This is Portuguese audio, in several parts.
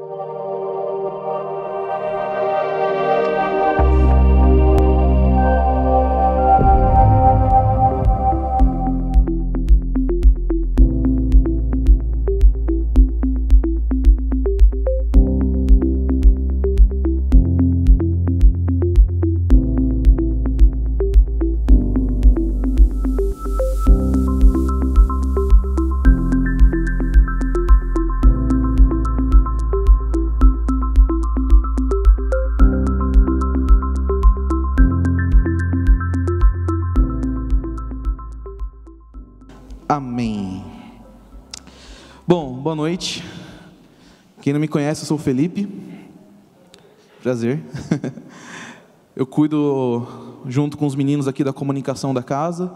Amém. Quem não me conhece, eu sou o Felipe. Prazer. Eu cuido junto com os meninos aqui da comunicação da casa.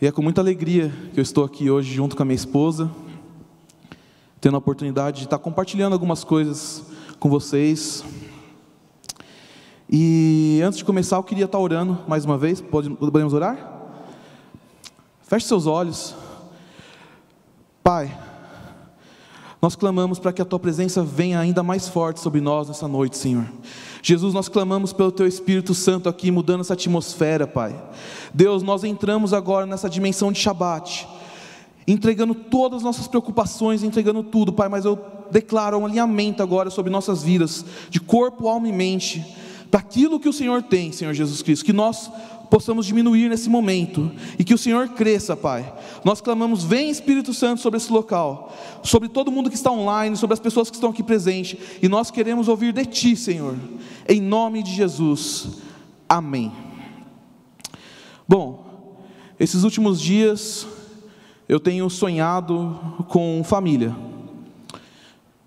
E é com muita alegria que eu estou aqui hoje junto com a minha esposa, tendo a oportunidade de estar compartilhando algumas coisas com vocês. E antes de começar, eu queria estar orando mais uma vez. Podemos orar? Feche seus olhos. Pai, nós clamamos para que a tua presença venha ainda mais forte sobre nós nessa noite, Senhor. Jesus, nós clamamos pelo teu Espírito Santo aqui, mudando essa atmosfera, Pai. Deus, nós entramos agora nessa dimensão de Shabat, entregando todas as nossas preocupações, entregando tudo, Pai, mas eu declaro um alinhamento agora sobre nossas vidas, de corpo, alma e mente, para aquilo que o Senhor tem, Senhor Jesus Cristo, que nós possamos diminuir nesse momento e que o Senhor cresça, Pai. Nós clamamos, vem Espírito Santo sobre esse local, sobre todo mundo que está online, sobre as pessoas que estão aqui presentes, e nós queremos ouvir de Ti, Senhor, em nome de Jesus. Amém. Bom, esses últimos dias eu tenho sonhado com família,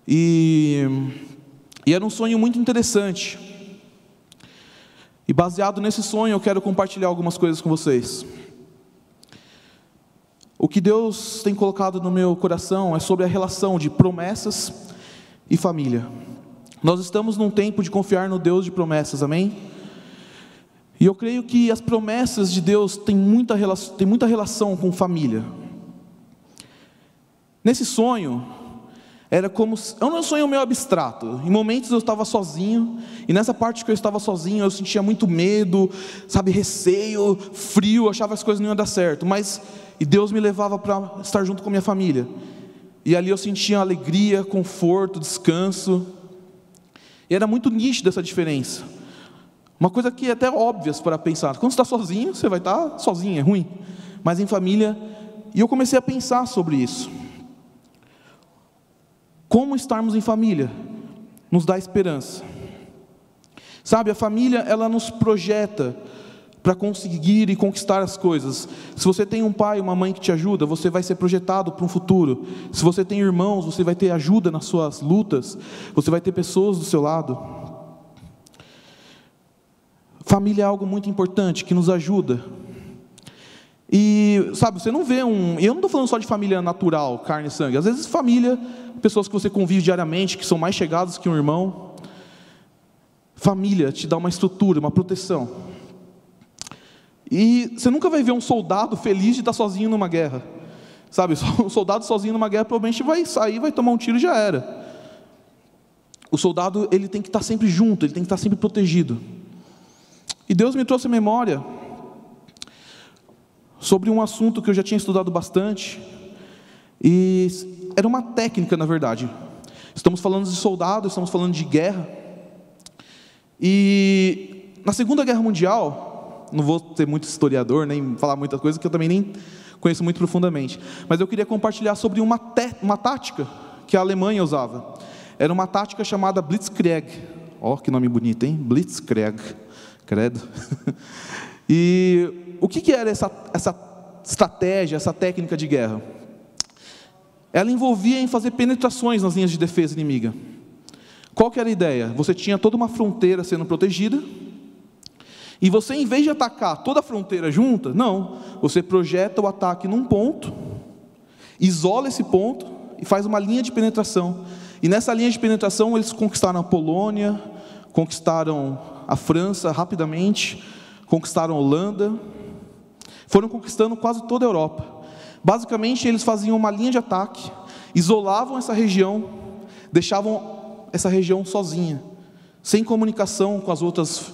e, e era um sonho muito interessante. E baseado nesse sonho, eu quero compartilhar algumas coisas com vocês. O que Deus tem colocado no meu coração é sobre a relação de promessas e família. Nós estamos num tempo de confiar no Deus de promessas, amém? E eu creio que as promessas de Deus têm muita, relação, têm muita relação com família. Nesse sonho, era como. É um sonho meio abstrato. Em momentos eu estava sozinho, e nessa parte que eu estava sozinho, eu sentia muito medo, sabe, receio, frio, achava que as coisas não iam dar certo. Mas. E Deus me levava para estar junto com minha família. E ali eu sentia alegria, conforto, descanso. E era muito nítido essa diferença. Uma coisa que é até óbvia para pensar. Quando você está sozinho, você vai estar sozinho, é ruim. Mas em família. E eu comecei a pensar sobre isso. Como estarmos em família nos dá esperança. Sabe, a família ela nos projeta para conseguir e conquistar as coisas. Se você tem um pai, uma mãe que te ajuda, você vai ser projetado para um futuro. Se você tem irmãos, você vai ter ajuda nas suas lutas. Você vai ter pessoas do seu lado. Família é algo muito importante que nos ajuda e, sabe, você não vê um. Eu não estou falando só de família natural, carne e sangue. Às vezes, família, pessoas que você convive diariamente, que são mais chegados que um irmão. Família te dá uma estrutura, uma proteção. E você nunca vai ver um soldado feliz de estar sozinho numa guerra. Sabe, um soldado sozinho numa guerra provavelmente vai sair, vai tomar um tiro e já era. O soldado ele tem que estar sempre junto, ele tem que estar sempre protegido. E Deus me trouxe a memória sobre um assunto que eu já tinha estudado bastante, e era uma técnica, na verdade. Estamos falando de soldado, estamos falando de guerra. E na Segunda Guerra Mundial, não vou ser muito historiador, nem falar muita coisa que eu também nem conheço muito profundamente, mas eu queria compartilhar sobre uma, uma tática que a Alemanha usava. Era uma tática chamada Blitzkrieg. Ó, oh, que nome bonito, hein? Blitzkrieg. Credo. e o que, que era essa, essa estratégia, essa técnica de guerra? Ela envolvia em fazer penetrações nas linhas de defesa inimiga. Qual que era a ideia? Você tinha toda uma fronteira sendo protegida, e você, em vez de atacar toda a fronteira junta, não, você projeta o ataque num ponto, isola esse ponto e faz uma linha de penetração. E nessa linha de penetração eles conquistaram a Polônia, conquistaram a França rapidamente, conquistaram a Holanda, foram conquistando quase toda a Europa. Basicamente, eles faziam uma linha de ataque, isolavam essa região, deixavam essa região sozinha, sem comunicação com as outras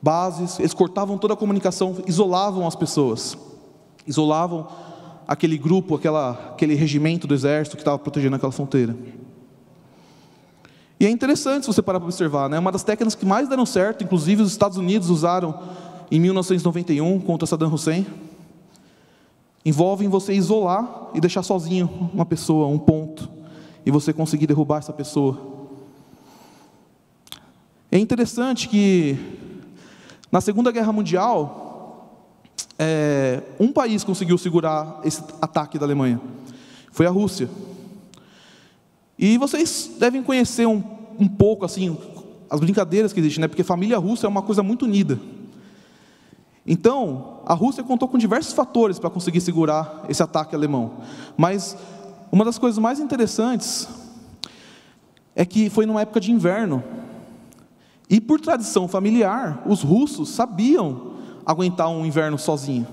bases, eles cortavam toda a comunicação, isolavam as pessoas, isolavam aquele grupo, aquela, aquele regimento do exército que estava protegendo aquela fronteira. E é interessante se você parar para observar, né? uma das técnicas que mais deram certo, inclusive os Estados Unidos usaram em 1991 contra Saddam Hussein, envolve você isolar e deixar sozinho uma pessoa, um ponto, e você conseguir derrubar essa pessoa. É interessante que na Segunda Guerra Mundial, é, um país conseguiu segurar esse ataque da Alemanha, foi a Rússia. E vocês devem conhecer um, um pouco assim as brincadeiras que existem, né? Porque família russa é uma coisa muito unida. Então, a Rússia contou com diversos fatores para conseguir segurar esse ataque alemão. Mas uma das coisas mais interessantes é que foi numa época de inverno. E por tradição familiar, os russos sabiam aguentar um inverno sozinho.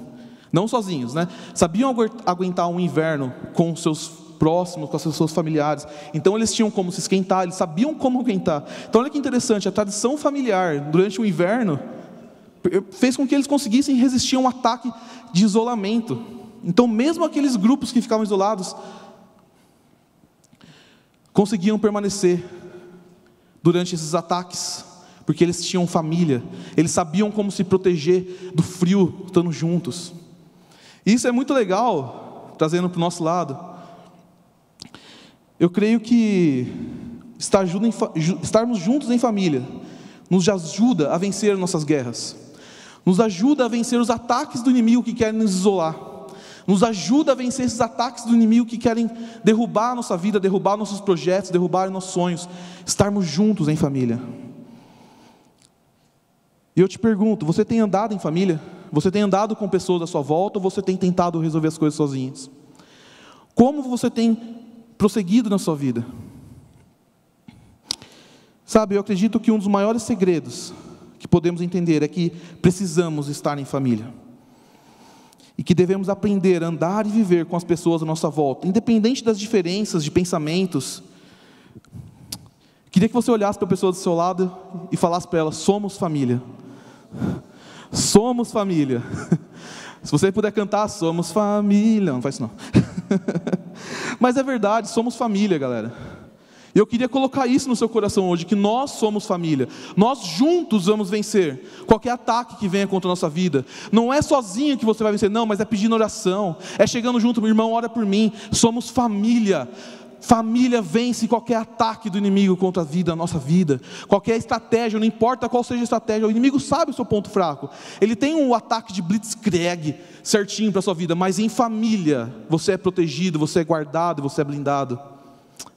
Não sozinhos, né? Sabiam aguentar um inverno com seus próximos, com as pessoas familiares. Então eles tinham como se esquentar, eles sabiam como aguentar. Então olha que interessante, a tradição familiar durante o inverno fez com que eles conseguissem resistir a um ataque de isolamento. Então, mesmo aqueles grupos que ficavam isolados, conseguiam permanecer durante esses ataques, porque eles tinham família, eles sabiam como se proteger do frio estando juntos. E isso é muito legal, trazendo para o nosso lado. Eu creio que estar estarmos juntos em família nos ajuda a vencer nossas guerras nos ajuda a vencer os ataques do inimigo que querem nos isolar, nos ajuda a vencer esses ataques do inimigo que querem derrubar a nossa vida, derrubar nossos projetos, derrubar nossos sonhos, estarmos juntos em família. E eu te pergunto: você tem andado em família? Você tem andado com pessoas à sua volta ou você tem tentado resolver as coisas sozinhos? Como você tem prosseguido na sua vida? Sabe, eu acredito que um dos maiores segredos que podemos entender é que precisamos estar em família. E que devemos aprender a andar e viver com as pessoas à nossa volta, independente das diferenças de pensamentos. Queria que você olhasse para a pessoa do seu lado e falasse para ela: somos família. Somos família. Se você puder cantar, somos família. Não faz isso não. Mas é verdade, somos família, galera. E eu queria colocar isso no seu coração hoje, que nós somos família. Nós juntos vamos vencer qualquer ataque que venha contra a nossa vida. Não é sozinho que você vai vencer, não, mas é pedindo oração. É chegando junto, meu irmão, ora por mim. Somos família. Família vence qualquer ataque do inimigo contra a vida, a nossa vida. Qualquer estratégia, não importa qual seja a estratégia, o inimigo sabe o seu ponto fraco. Ele tem um ataque de blitzkrieg certinho para a sua vida, mas em família você é protegido, você é guardado, você é blindado.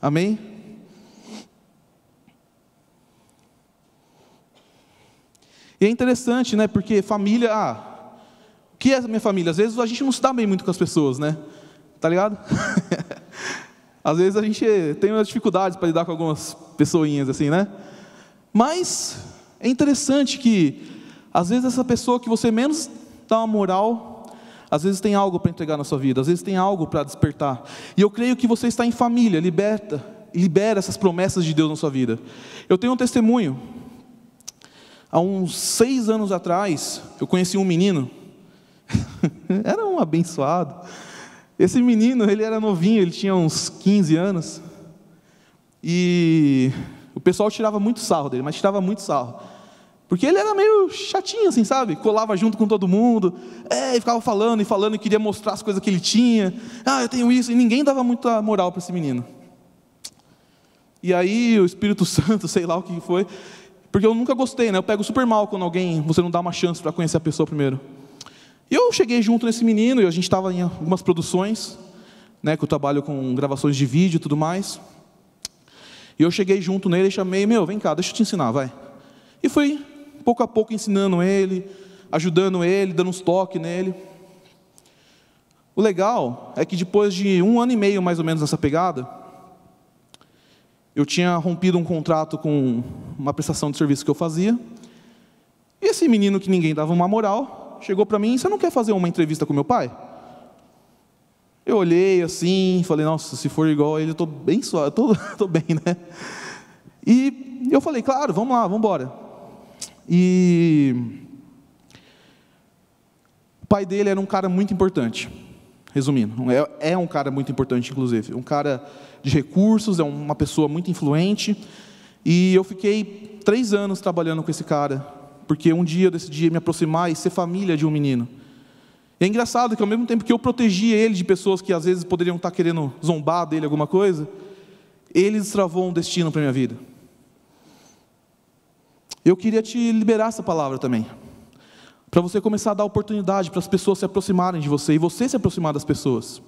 Amém? E é interessante, né? Porque família, ah, o que é minha família? Às vezes a gente não se dá bem muito com as pessoas, né? Tá ligado? Às vezes a gente tem umas dificuldades para lidar com algumas pessoinhas assim, né? Mas é interessante que às vezes essa pessoa que você menos dá uma moral, às vezes tem algo para entregar na sua vida, às vezes tem algo para despertar. E eu creio que você está em família, liberta, libera essas promessas de Deus na sua vida. Eu tenho um testemunho Há uns seis anos atrás, eu conheci um menino, era um abençoado. Esse menino, ele era novinho, ele tinha uns 15 anos, e o pessoal tirava muito sarro dele, mas tirava muito sarro. Porque ele era meio chatinho, assim, sabe? Colava junto com todo mundo, é, e ficava falando e falando e queria mostrar as coisas que ele tinha. Ah, eu tenho isso, e ninguém dava muita moral para esse menino. E aí o Espírito Santo, sei lá o que foi, porque eu nunca gostei, né? Eu pego super mal quando alguém, você não dá uma chance para conhecer a pessoa primeiro. E eu cheguei junto nesse menino, e a gente estava em algumas produções, né? Que eu trabalho com gravações de vídeo e tudo mais. E eu cheguei junto nele e chamei, meu, vem cá, deixa eu te ensinar, vai. E fui, pouco a pouco, ensinando ele, ajudando ele, dando uns toques nele. O legal é que depois de um ano e meio, mais ou menos, nessa pegada, eu tinha rompido um contrato com uma prestação de serviço que eu fazia. E esse menino que ninguém dava uma moral, chegou para mim: Você não quer fazer uma entrevista com meu pai? Eu olhei assim, falei, nossa, se for igual a ele, eu estou bem suave, estou bem, né? E eu falei, claro, vamos lá, vamos embora. E o pai dele era um cara muito importante, resumindo, é, é um cara muito importante, inclusive, um cara de recursos, é uma pessoa muito influente. E eu fiquei três anos trabalhando com esse cara, porque um dia eu decidi me aproximar e ser família de um menino. E é engraçado que ao mesmo tempo que eu protegia ele de pessoas que às vezes poderiam estar querendo zombar dele alguma coisa, ele destravou um destino para minha vida. Eu queria te liberar essa palavra também, para você começar a dar oportunidade para as pessoas se aproximarem de você e você se aproximar das pessoas.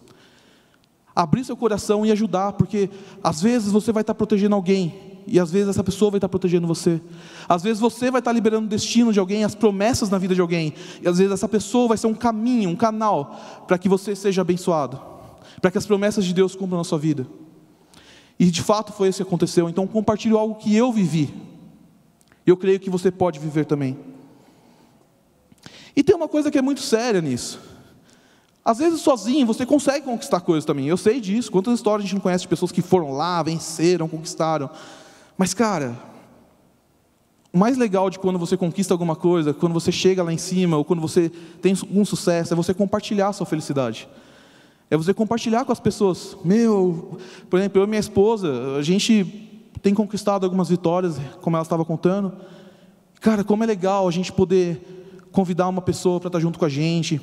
Abrir seu coração e ajudar, porque às vezes você vai estar protegendo alguém e às vezes essa pessoa vai estar protegendo você. Às vezes você vai estar liberando o destino de alguém, as promessas na vida de alguém. E às vezes essa pessoa vai ser um caminho, um canal para que você seja abençoado, para que as promessas de Deus cumpram na sua vida. E de fato foi isso que aconteceu. Então compartilho algo que eu vivi. Eu creio que você pode viver também. E tem uma coisa que é muito séria nisso. Às vezes sozinho você consegue conquistar coisas também. Eu sei disso. Quantas histórias a gente não conhece de pessoas que foram lá, venceram, conquistaram. Mas, cara, o mais legal de quando você conquista alguma coisa, quando você chega lá em cima, ou quando você tem um sucesso, é você compartilhar a sua felicidade. É você compartilhar com as pessoas. Meu, por exemplo, eu e minha esposa, a gente tem conquistado algumas vitórias, como ela estava contando. Cara, como é legal a gente poder convidar uma pessoa para estar junto com a gente,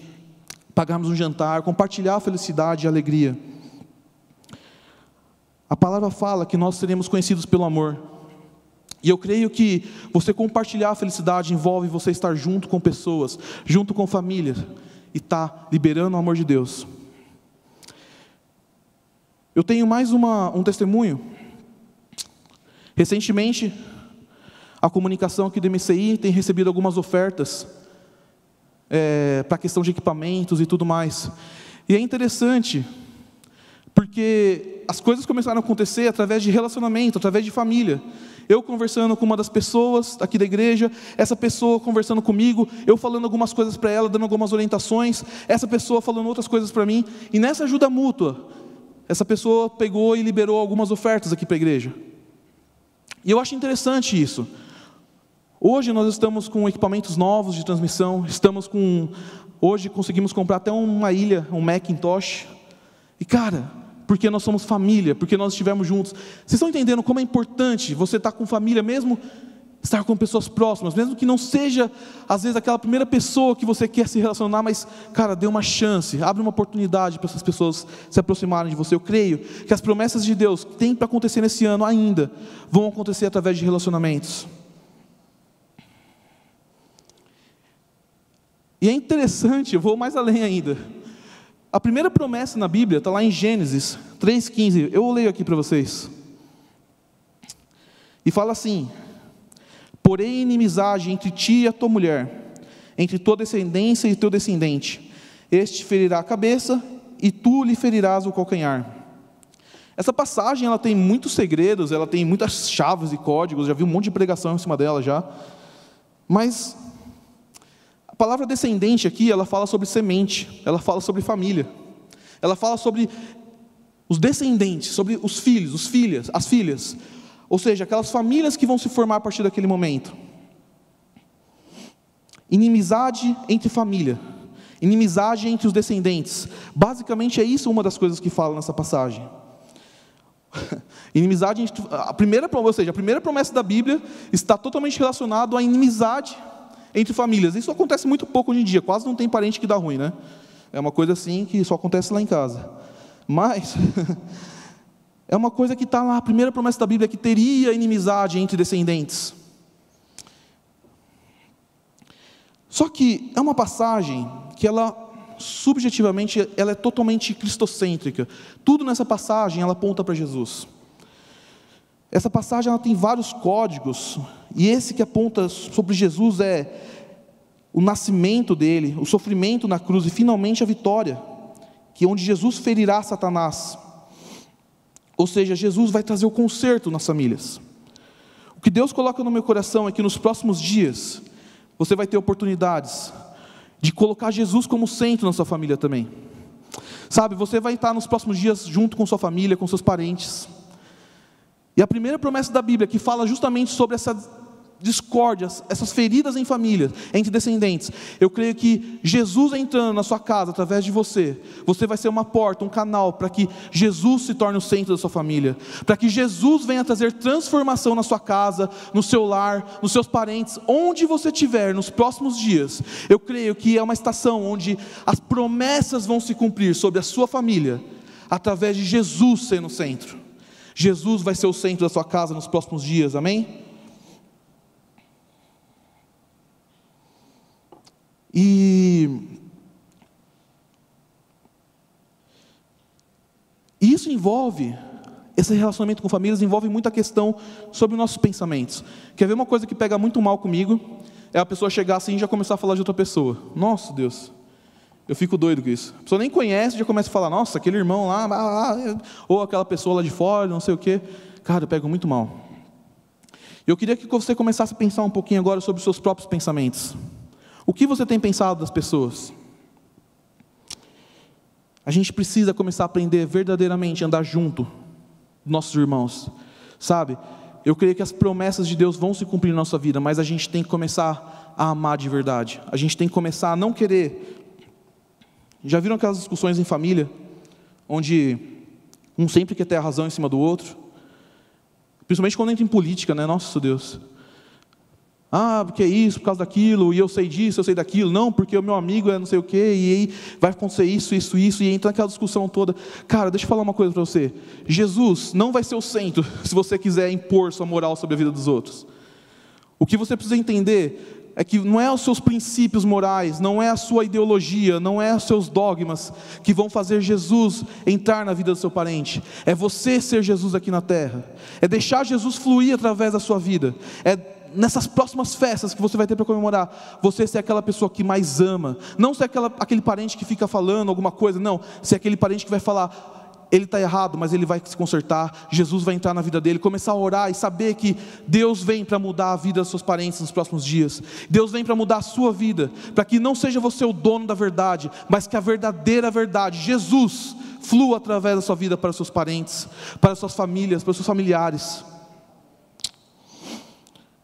pagarmos um jantar, compartilhar a felicidade e a alegria. A palavra fala que nós seremos conhecidos pelo amor. E eu creio que você compartilhar a felicidade envolve você estar junto com pessoas, junto com família, e estar tá liberando o amor de Deus. Eu tenho mais uma, um testemunho. Recentemente, a comunicação aqui do MCI tem recebido algumas ofertas é, para a questão de equipamentos e tudo mais. E é interessante porque as coisas começaram a acontecer através de relacionamento, através de família. Eu conversando com uma das pessoas aqui da igreja, essa pessoa conversando comigo, eu falando algumas coisas para ela, dando algumas orientações, essa pessoa falando outras coisas para mim, e nessa ajuda mútua, essa pessoa pegou e liberou algumas ofertas aqui para a igreja. E eu acho interessante isso. Hoje nós estamos com equipamentos novos de transmissão, estamos com. Hoje conseguimos comprar até uma ilha, um Macintosh. E cara, porque nós somos família, porque nós estivemos juntos. Vocês estão entendendo como é importante você estar com família, mesmo estar com pessoas próximas, mesmo que não seja, às vezes, aquela primeira pessoa que você quer se relacionar, mas, cara, dê uma chance, abre uma oportunidade para essas pessoas se aproximarem de você. Eu creio que as promessas de Deus que têm para acontecer nesse ano ainda vão acontecer através de relacionamentos. E é interessante, eu vou mais além ainda. A primeira promessa na Bíblia está lá em Gênesis 3,15. Eu leio aqui para vocês. E fala assim: Porém, inimizade entre ti e a tua mulher, entre tua descendência e teu descendente. Este ferirá a cabeça e tu lhe ferirás o calcanhar. Essa passagem ela tem muitos segredos, ela tem muitas chaves e códigos, já vi um monte de pregação em cima dela já. Mas a palavra descendente aqui, ela fala sobre semente, ela fala sobre família. Ela fala sobre os descendentes, sobre os filhos, os filhas, as filhas. Ou seja, aquelas famílias que vão se formar a partir daquele momento. Inimizade entre família, inimizade entre os descendentes. Basicamente é isso uma das coisas que fala nessa passagem. inimizade a primeira, ou seja, a primeira promessa da Bíblia está totalmente relacionada à inimizade entre famílias. Isso acontece muito pouco hoje em dia, quase não tem parente que dá ruim, né? É uma coisa assim que só acontece lá em casa. Mas é uma coisa que está lá, a primeira promessa da Bíblia é que teria inimizade entre descendentes. Só que é uma passagem que ela subjetivamente ela é totalmente cristocêntrica. Tudo nessa passagem ela aponta para Jesus. Essa passagem ela tem vários códigos, e esse que aponta sobre Jesus é o nascimento dele, o sofrimento na cruz e finalmente a vitória, que é onde Jesus ferirá Satanás. Ou seja, Jesus vai trazer o conserto nas famílias. O que Deus coloca no meu coração é que nos próximos dias você vai ter oportunidades de colocar Jesus como centro na sua família também. Sabe, você vai estar nos próximos dias junto com sua família, com seus parentes. E a primeira promessa da Bíblia que fala justamente sobre essa discórdias, essas feridas em família, entre descendentes. Eu creio que Jesus entrando na sua casa através de você, você vai ser uma porta, um canal para que Jesus se torne o centro da sua família, para que Jesus venha trazer transformação na sua casa, no seu lar, nos seus parentes, onde você estiver nos próximos dias. Eu creio que é uma estação onde as promessas vão se cumprir sobre a sua família, através de Jesus sendo o centro. Jesus vai ser o centro da sua casa nos próximos dias, amém? E isso envolve, esse relacionamento com famílias envolve muita questão sobre nossos pensamentos. Quer ver uma coisa que pega muito mal comigo? É a pessoa chegar assim e já começar a falar de outra pessoa. Nossa, Deus. Eu fico doido com isso. A pessoa nem conhece, já começa a falar, nossa, aquele irmão lá, ah, ah, ou aquela pessoa lá de fora, não sei o quê. Cara, eu pego muito mal. Eu queria que você começasse a pensar um pouquinho agora sobre os seus próprios pensamentos. O que você tem pensado das pessoas? A gente precisa começar a aprender verdadeiramente a andar junto nossos irmãos, sabe? Eu creio que as promessas de Deus vão se cumprir na nossa vida, mas a gente tem que começar a amar de verdade. A gente tem que começar a não querer. Já viram aquelas discussões em família, onde um sempre quer ter a razão em cima do outro? Principalmente quando entra em política, né? Nossa Deus. Ah, porque é isso, por causa daquilo, e eu sei disso, eu sei daquilo. Não, porque o meu amigo é não sei o quê, e aí vai acontecer isso, isso, isso, e entra naquela discussão toda. Cara, deixa eu falar uma coisa para você. Jesus não vai ser o centro se você quiser impor sua moral sobre a vida dos outros. O que você precisa entender é que não é os seus princípios morais, não é a sua ideologia, não é os seus dogmas que vão fazer Jesus entrar na vida do seu parente. É você ser Jesus aqui na terra. É deixar Jesus fluir através da sua vida. É nessas próximas festas que você vai ter para comemorar, você ser aquela pessoa que mais ama, não ser aquela, aquele parente que fica falando alguma coisa, não, ser aquele parente que vai falar, ele está errado, mas ele vai se consertar, Jesus vai entrar na vida dele, começar a orar e saber que Deus vem para mudar a vida dos seus parentes nos próximos dias, Deus vem para mudar a sua vida, para que não seja você o dono da verdade, mas que a verdadeira verdade, Jesus, flua através da sua vida para os seus parentes, para as suas famílias, para os seus familiares.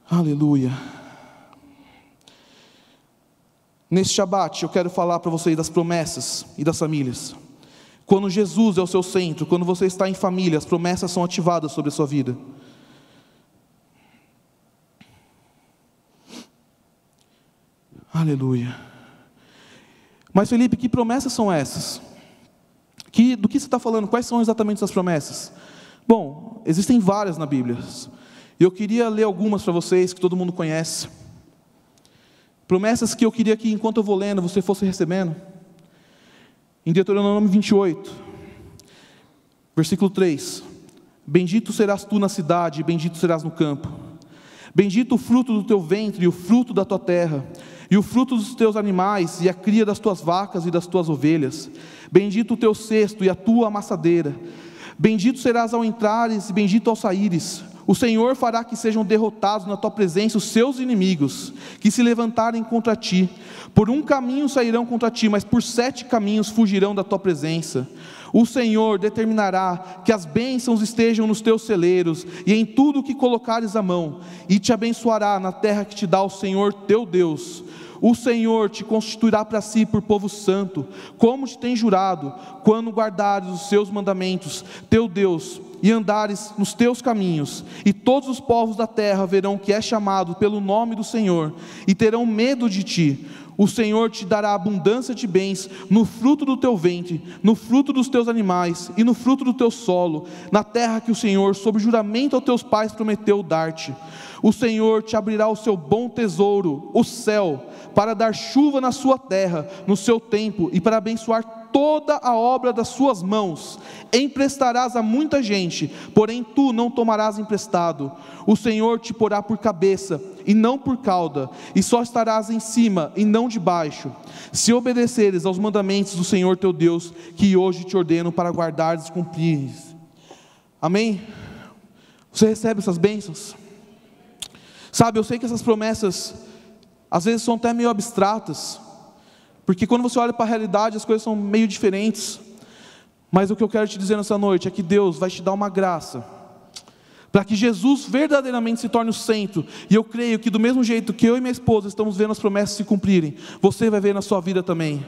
Aleluia. Neste Shabat eu quero falar para vocês das promessas e das famílias. Quando Jesus é o seu centro, quando você está em família, as promessas são ativadas sobre a sua vida. Aleluia. Mas Felipe, que promessas são essas? Que, do que você está falando? Quais são exatamente essas promessas? Bom, existem várias na Bíblia. Eu queria ler algumas para vocês que todo mundo conhece. Promessas que eu queria que enquanto eu vou lendo você fosse recebendo. Em Deuteronômio 28, versículo 3: Bendito serás tu na cidade, bendito serás no campo. Bendito o fruto do teu ventre e o fruto da tua terra, e o fruto dos teus animais, e a cria das tuas vacas e das tuas ovelhas. Bendito o teu cesto e a tua amassadeira. Bendito serás ao entrares e bendito ao saíres. O Senhor fará que sejam derrotados na tua presença os seus inimigos, que se levantarem contra ti. Por um caminho sairão contra ti, mas por sete caminhos fugirão da tua presença. O Senhor determinará que as bênçãos estejam nos teus celeiros e em tudo que colocares a mão, e te abençoará na terra que te dá o Senhor teu Deus. O Senhor te constituirá para si por povo santo, como te tem jurado, quando guardares os seus mandamentos, teu Deus, e andares nos teus caminhos, e todos os povos da terra verão que é chamado pelo nome do Senhor, e terão medo de ti. O Senhor te dará abundância de bens no fruto do teu ventre, no fruto dos teus animais e no fruto do teu solo, na terra que o Senhor, sob juramento aos teus pais, prometeu dar-te. O Senhor te abrirá o seu bom tesouro, o céu, para dar chuva na sua terra, no seu tempo, e para abençoar toda a obra das suas mãos. Emprestarás a muita gente, porém tu não tomarás emprestado. O Senhor te porá por cabeça e não por cauda, e só estarás em cima e não debaixo. Se obedeceres aos mandamentos do Senhor teu Deus, que hoje te ordeno para guardares e cumprires. Amém? Você recebe essas bênçãos? Sabe, eu sei que essas promessas às vezes são até meio abstratas, porque quando você olha para a realidade, as coisas são meio diferentes. Mas o que eu quero te dizer nessa noite é que Deus vai te dar uma graça para que Jesus verdadeiramente se torne o centro. E eu creio que do mesmo jeito que eu e minha esposa estamos vendo as promessas se cumprirem, você vai ver na sua vida também.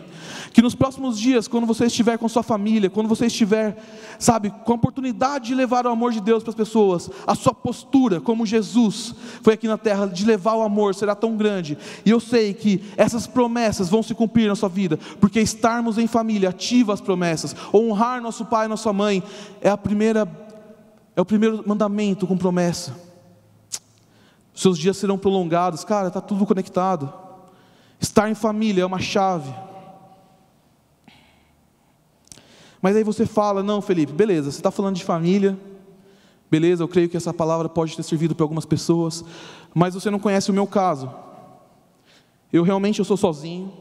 Que nos próximos dias, quando você estiver com sua família, quando você estiver, sabe, com a oportunidade de levar o amor de Deus para as pessoas, a sua postura como Jesus foi aqui na terra de levar o amor será tão grande. E eu sei que essas promessas vão se cumprir na sua vida, porque estarmos em família ativa as promessas, honrar nosso pai e nossa mãe é a primeira é o primeiro mandamento com promessa. Seus dias serão prolongados, cara, está tudo conectado. Estar em família é uma chave. Mas aí você fala, não, Felipe, beleza, você está falando de família, beleza, eu creio que essa palavra pode ter servido para algumas pessoas, mas você não conhece o meu caso. Eu realmente eu sou sozinho.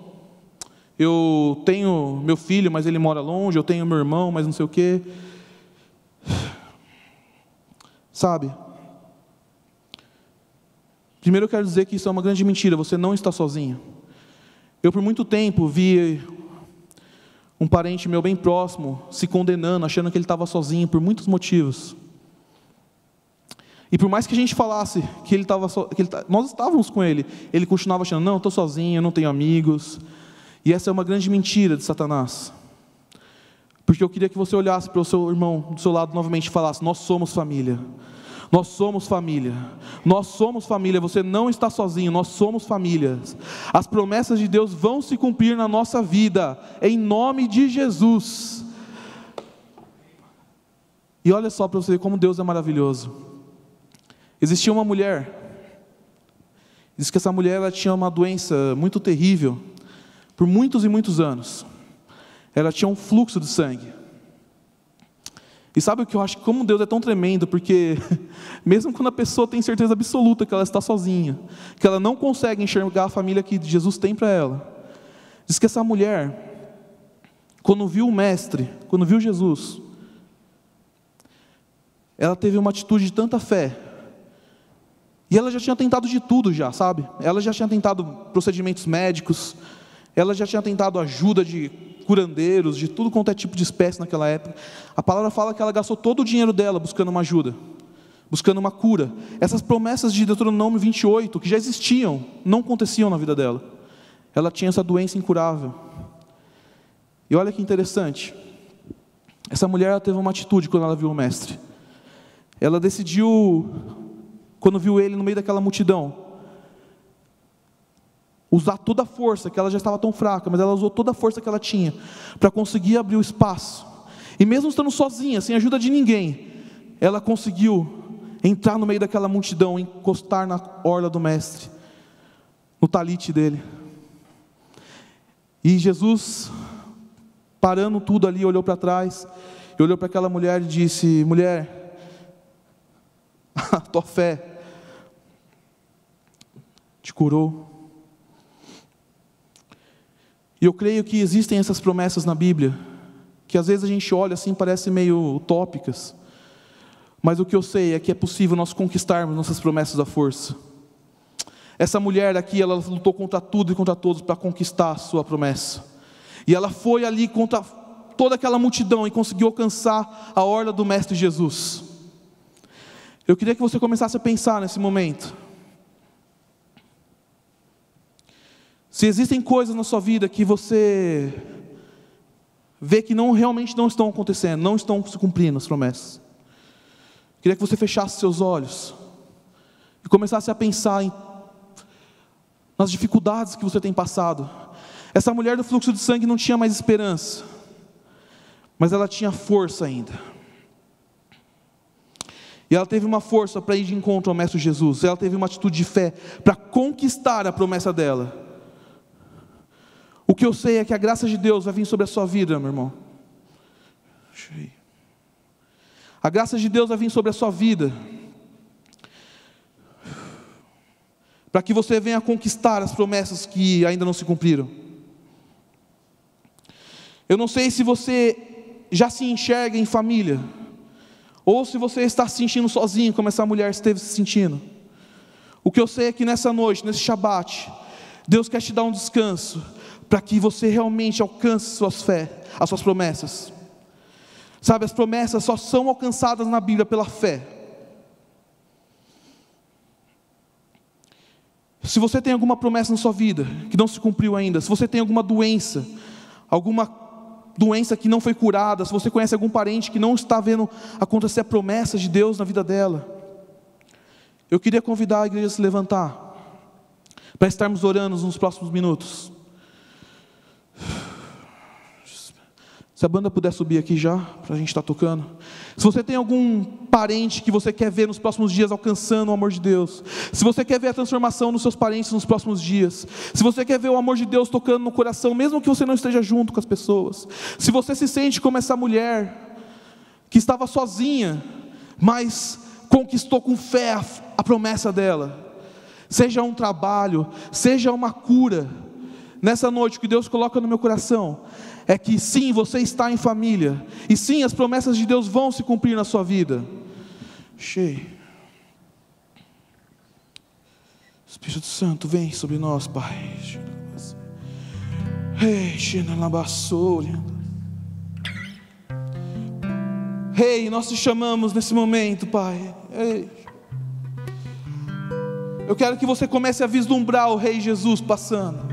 Eu tenho meu filho, mas ele mora longe. Eu tenho meu irmão, mas não sei o quê. Sabe? Primeiro eu quero dizer que isso é uma grande mentira, você não está sozinho. Eu por muito tempo vi um parente meu bem próximo se condenando, achando que ele estava sozinho por muitos motivos. E por mais que a gente falasse que ele estava so, que ele, nós estávamos com ele, ele continuava achando, não, estou sozinho, não tenho amigos. E essa é uma grande mentira de Satanás. Porque eu queria que você olhasse para o seu irmão do seu lado novamente e falasse: Nós somos família. Nós somos família. Nós somos família. Você não está sozinho. Nós somos família. As promessas de Deus vão se cumprir na nossa vida, em nome de Jesus. E olha só para você como Deus é maravilhoso. Existia uma mulher. Diz que essa mulher ela tinha uma doença muito terrível por muitos e muitos anos ela tinha um fluxo de sangue. E sabe o que eu acho? Como Deus é tão tremendo, porque mesmo quando a pessoa tem certeza absoluta que ela está sozinha, que ela não consegue enxergar a família que Jesus tem para ela, diz que essa mulher, quando viu o Mestre, quando viu Jesus, ela teve uma atitude de tanta fé, e ela já tinha tentado de tudo já, sabe? Ela já tinha tentado procedimentos médicos, ela já tinha tentado ajuda de curandeiros, de tudo quanto é tipo de espécie naquela época. A palavra fala que ela gastou todo o dinheiro dela buscando uma ajuda, buscando uma cura. Essas promessas de Deuteronômio 28, que já existiam, não aconteciam na vida dela. Ela tinha essa doença incurável. E olha que interessante. Essa mulher teve uma atitude quando ela viu o mestre. Ela decidiu, quando viu ele no meio daquela multidão, usar toda a força, que ela já estava tão fraca, mas ela usou toda a força que ela tinha para conseguir abrir o espaço. E mesmo estando sozinha, sem ajuda de ninguém, ela conseguiu entrar no meio daquela multidão, encostar na orla do mestre, no talite dele. E Jesus, parando tudo ali, olhou para trás, e olhou para aquela mulher e disse: Mulher, a tua fé te curou. E eu creio que existem essas promessas na Bíblia, que às vezes a gente olha assim, parecem meio utópicas, mas o que eu sei é que é possível nós conquistarmos nossas promessas à força. Essa mulher aqui, ela lutou contra tudo e contra todos para conquistar a sua promessa. E ela foi ali contra toda aquela multidão e conseguiu alcançar a orla do Mestre Jesus. Eu queria que você começasse a pensar nesse momento. Se existem coisas na sua vida que você vê que não realmente não estão acontecendo, não estão se cumprindo as promessas. Queria que você fechasse seus olhos e começasse a pensar em, nas dificuldades que você tem passado. Essa mulher do fluxo de sangue não tinha mais esperança, mas ela tinha força ainda. E ela teve uma força para ir de encontro ao Mestre Jesus. Ela teve uma atitude de fé para conquistar a promessa dela. O que eu sei é que a graça de Deus vai vir sobre a sua vida, meu irmão. A graça de Deus vai vir sobre a sua vida. Para que você venha conquistar as promessas que ainda não se cumpriram. Eu não sei se você já se enxerga em família, ou se você está se sentindo sozinho, como essa mulher esteve se sentindo. O que eu sei é que nessa noite, nesse Shabat, Deus quer te dar um descanso, para que você realmente alcance suas fé, as suas promessas. Sabe, as promessas só são alcançadas na Bíblia pela fé. Se você tem alguma promessa na sua vida que não se cumpriu ainda, se você tem alguma doença, alguma doença que não foi curada, se você conhece algum parente que não está vendo acontecer a promessa de Deus na vida dela, eu queria convidar a igreja a se levantar, para estarmos orando nos próximos minutos. Se a banda puder subir aqui já, para a gente estar tá tocando. Se você tem algum parente que você quer ver nos próximos dias alcançando o amor de Deus, se você quer ver a transformação nos seus parentes nos próximos dias, se você quer ver o amor de Deus tocando no coração, mesmo que você não esteja junto com as pessoas, se você se sente como essa mulher que estava sozinha, mas conquistou com fé a, a promessa dela, seja um trabalho, seja uma cura, nessa noite que Deus coloca no meu coração, é que sim, você está em família, e sim, as promessas de Deus vão se cumprir na sua vida. Cheio. Espírito Santo, vem sobre nós, Pai. Ei, Rei, nós te chamamos nesse momento, Pai. Ei. Eu quero que você comece a vislumbrar o Rei Jesus passando.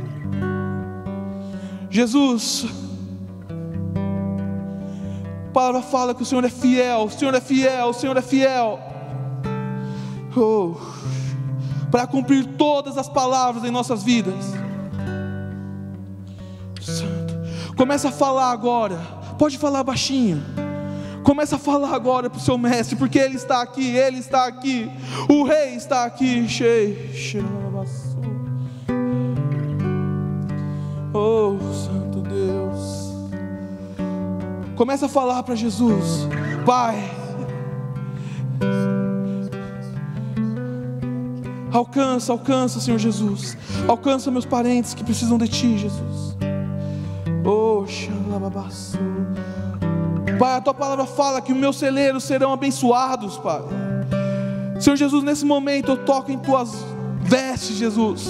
Jesus, palavra fala que o Senhor é fiel, o Senhor é fiel, o Senhor é fiel. Oh, para cumprir todas as palavras em nossas vidas. Santo. Começa a falar agora. Pode falar baixinho. Começa a falar agora para o seu mestre, porque ele está aqui, ele está aqui. O rei está aqui. Cheio, cheio. Oh, Santo Deus. Começa a falar para Jesus, Pai. Alcança, alcança, Senhor Jesus. Alcança meus parentes que precisam de Ti, Jesus. Oh. Pai, a Tua palavra fala que os meus celeiros serão abençoados, Pai. Senhor Jesus, nesse momento eu toco em Tuas vestes, Jesus.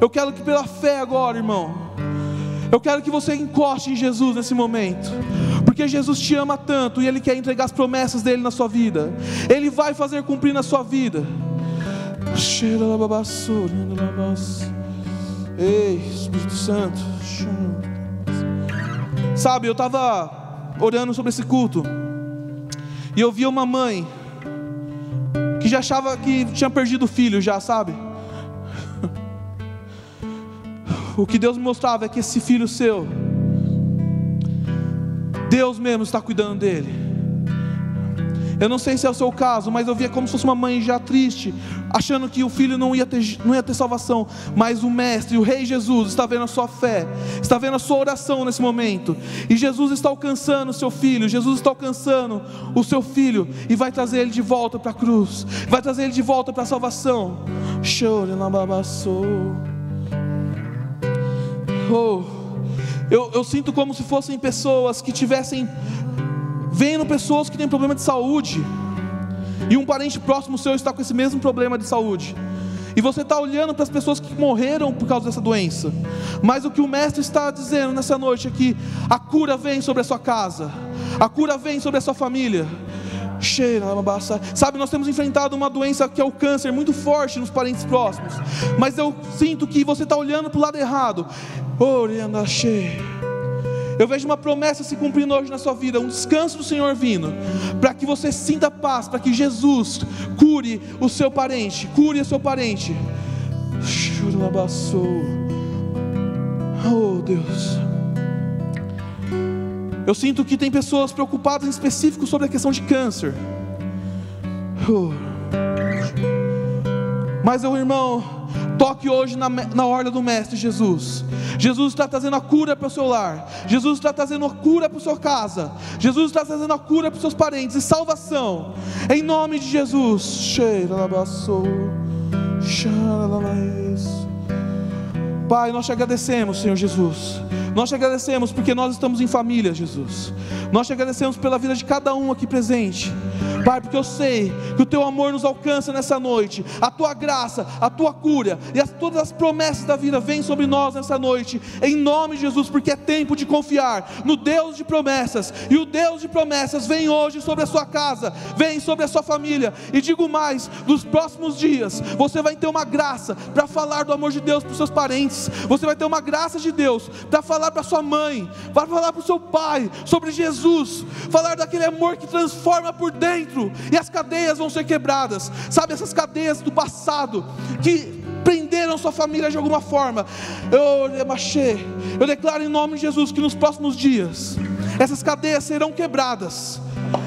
Eu quero que pela fé agora, irmão. Eu quero que você encoste em Jesus nesse momento porque Jesus te ama tanto e Ele quer entregar as promessas dele na sua vida. Ele vai fazer cumprir na sua vida. Ei, Espírito Santo. Sabe, eu estava orando sobre esse culto e eu vi uma mãe que já achava que tinha perdido o filho, já sabe? O que Deus me mostrava é que esse filho seu Deus mesmo está cuidando dele. Eu não sei se é o seu caso, mas eu via como se fosse uma mãe já triste, achando que o filho não ia ter, não ia ter salvação. Mas o Mestre, o Rei Jesus, está vendo a sua fé, está vendo a sua oração nesse momento. E Jesus está alcançando o seu filho, Jesus está alcançando o seu filho e vai trazer ele de volta para a cruz, vai trazer ele de volta para a salvação. Chore na Oh. Eu, eu sinto como se fossem pessoas que tivessem vendo pessoas que têm problema de saúde e um parente próximo seu está com esse mesmo problema de saúde. E você está olhando para as pessoas que morreram por causa dessa doença. Mas o que o Mestre está dizendo nessa noite é que a cura vem sobre a sua casa, a cura vem sobre a sua família. Cheira, sabe, nós temos enfrentado uma doença que é o câncer muito forte nos parentes próximos. Mas eu sinto que você está olhando para o lado errado. Eu vejo uma promessa se cumprindo hoje na sua vida, um descanso do Senhor vindo, para que você sinta paz, para que Jesus cure o seu parente, cure o seu parente. Oh Deus. Eu sinto que tem pessoas preocupadas em específico sobre a questão de câncer. Oh. Mas o irmão, toque hoje na, na ordem do Mestre Jesus. Jesus está trazendo a cura para o seu lar. Jesus está trazendo a cura para a sua casa. Jesus está trazendo a cura para os seus parentes e salvação. Em nome de Jesus. Pai, nós te agradecemos, Senhor Jesus. Nós te agradecemos porque nós estamos em família, Jesus. Nós te agradecemos pela vida de cada um aqui presente. Pai, porque eu sei que o teu amor nos alcança nessa noite, a tua graça, a tua cura e as, todas as promessas da vida vêm sobre nós nessa noite, em nome de Jesus, porque é tempo de confiar no Deus de promessas, e o Deus de promessas vem hoje sobre a sua casa, vem sobre a sua família, e digo mais: nos próximos dias você vai ter uma graça para falar do amor de Deus para os seus parentes, você vai ter uma graça de Deus para falar para sua mãe, para falar para o seu pai sobre Jesus, falar daquele amor que transforma por dentro, e as cadeias vão ser quebradas, sabe, essas cadeias do passado que prenderam sua família de alguma forma. Eu, eu declaro em nome de Jesus que nos próximos dias essas cadeias serão quebradas.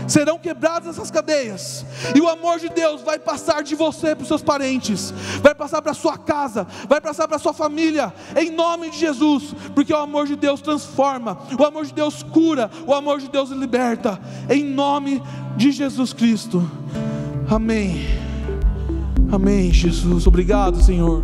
Serão quebradas essas cadeias, e o amor de Deus vai passar de você para os seus parentes, vai passar para a sua casa, vai passar para a sua família, em nome de Jesus, porque o amor de Deus transforma, o amor de Deus cura, o amor de Deus liberta, em nome de Jesus Cristo. Amém. Amém, Jesus. Obrigado, Senhor.